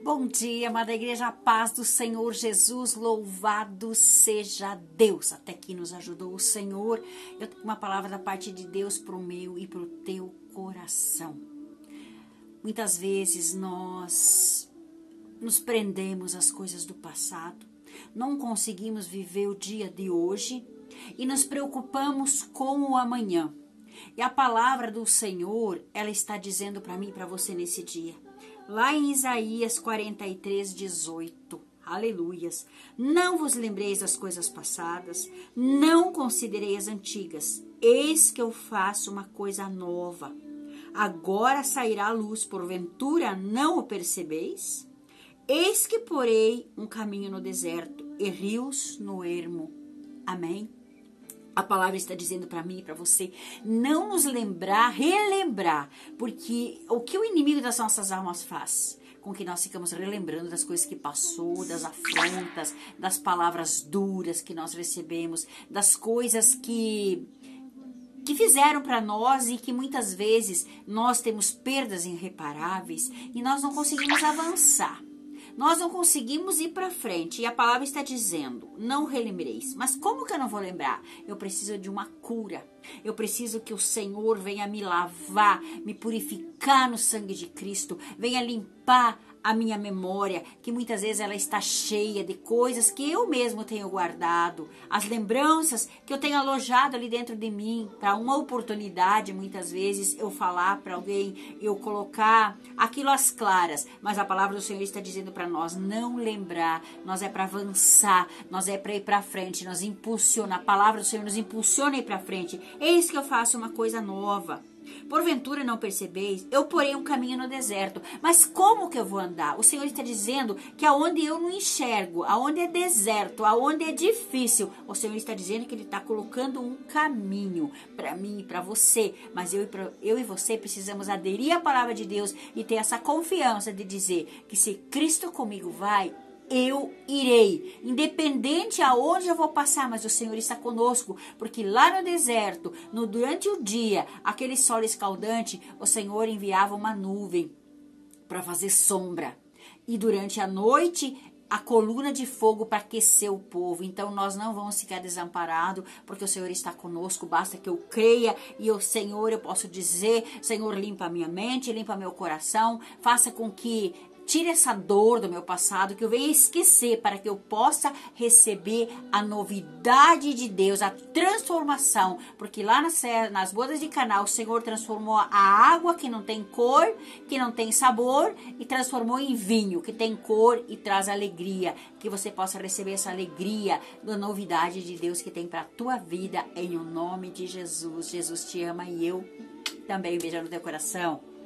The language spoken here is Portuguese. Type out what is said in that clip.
Bom dia, amada igreja, a paz do Senhor Jesus, louvado seja Deus. Até que nos ajudou o Senhor. Eu tenho uma palavra da parte de Deus para o meu e para o teu coração. Muitas vezes nós nos prendemos às coisas do passado, não conseguimos viver o dia de hoje e nos preocupamos com o amanhã. E a palavra do Senhor, ela está dizendo para mim e para você nesse dia lá em Isaías 43, 18. Aleluias. Não vos lembreis das coisas passadas, não considerei as antigas. Eis que eu faço uma coisa nova. Agora sairá a luz, porventura não o percebeis? Eis que porei um caminho no deserto e rios no ermo. Amém? A palavra está dizendo para mim e para você não nos lembrar, relembrar, porque o que o inimigo das nossas almas faz? Com que nós ficamos relembrando das coisas que passou, das afrontas, das palavras duras que nós recebemos, das coisas que que fizeram para nós e que muitas vezes nós temos perdas irreparáveis e nós não conseguimos avançar. Nós não conseguimos ir para frente e a palavra está dizendo: não relembreis. Mas como que eu não vou lembrar? Eu preciso de uma cura. Eu preciso que o Senhor venha me lavar, me purificar no sangue de Cristo, venha limpar a minha memória, que muitas vezes ela está cheia de coisas que eu mesmo tenho guardado, as lembranças que eu tenho alojado ali dentro de mim, para uma oportunidade, muitas vezes, eu falar para alguém, eu colocar aquilo às claras, mas a palavra do Senhor está dizendo para nós não lembrar, nós é para avançar, nós é para ir para frente, nós impulsiona, a palavra do Senhor nos impulsiona a ir para frente. Eis que eu faço uma coisa nova. Porventura não percebeis? Eu porei um caminho no deserto. Mas como que eu vou andar? O Senhor está dizendo que aonde eu não enxergo, aonde é deserto, aonde é difícil, o Senhor está dizendo que Ele está colocando um caminho para mim e para você. Mas eu, eu e você precisamos aderir à palavra de Deus e ter essa confiança de dizer que se Cristo comigo vai, eu irei, independente aonde eu vou passar, mas o Senhor está conosco, porque lá no deserto, no durante o dia, aquele sol escaldante, o Senhor enviava uma nuvem para fazer sombra. E durante a noite, a coluna de fogo para aquecer o povo. Então nós não vamos ficar desamparados, porque o Senhor está conosco. Basta que eu creia e o Senhor, eu posso dizer: Senhor, limpa minha mente, limpa meu coração, faça com que Tire essa dor do meu passado, que eu venha esquecer, para que eu possa receber a novidade de Deus, a transformação. Porque lá nas, nas bodas de Caná, o Senhor transformou a água que não tem cor, que não tem sabor, e transformou em vinho, que tem cor e traz alegria. Que você possa receber essa alegria da novidade de Deus que tem para a tua vida, em o nome de Jesus. Jesus te ama e eu também. Beijo no teu coração.